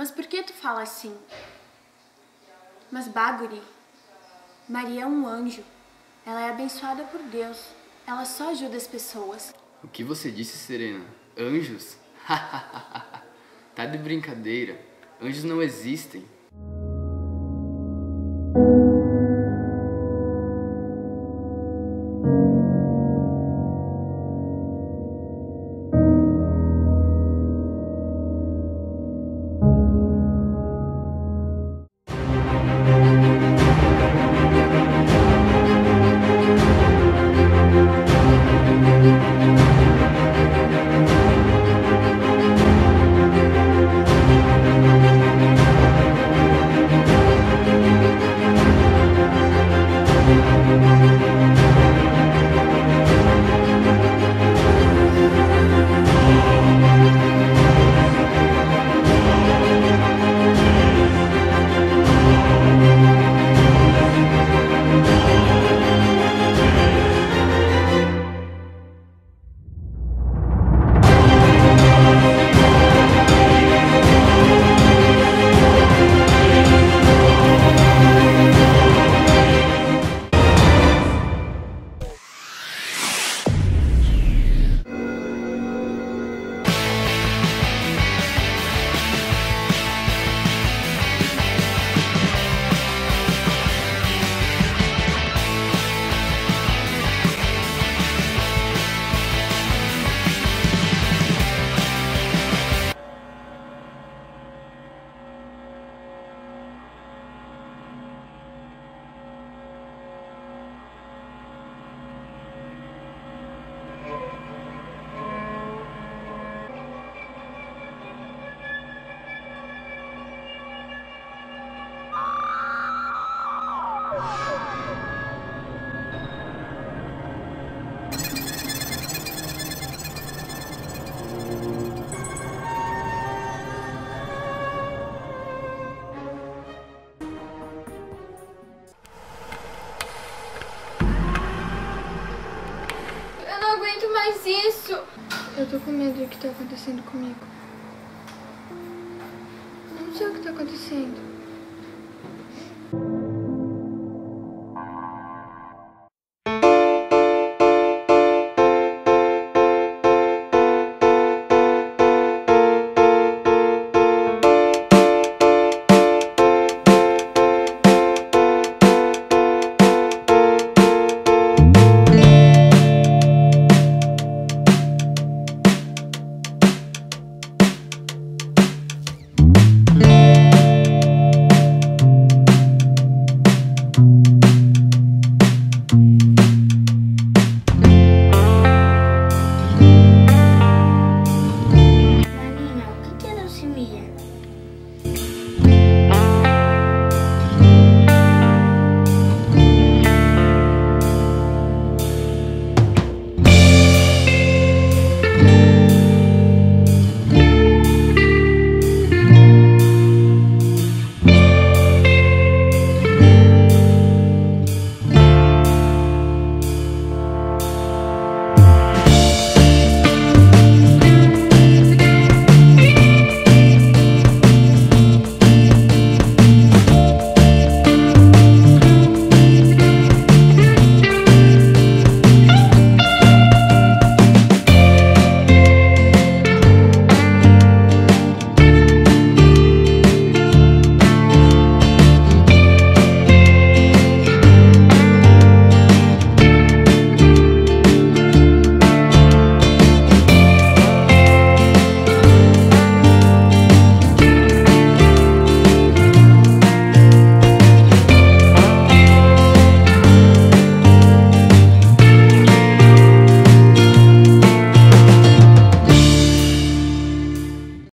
Mas por que tu fala assim? Mas Baguri, Maria é um anjo. Ela é abençoada por Deus. Ela só ajuda as pessoas. O que você disse, Serena? Anjos? tá de brincadeira. Anjos não existem. Aguento mais isso. Eu tô com medo do que tá acontecendo comigo. Não sei o que tá acontecendo.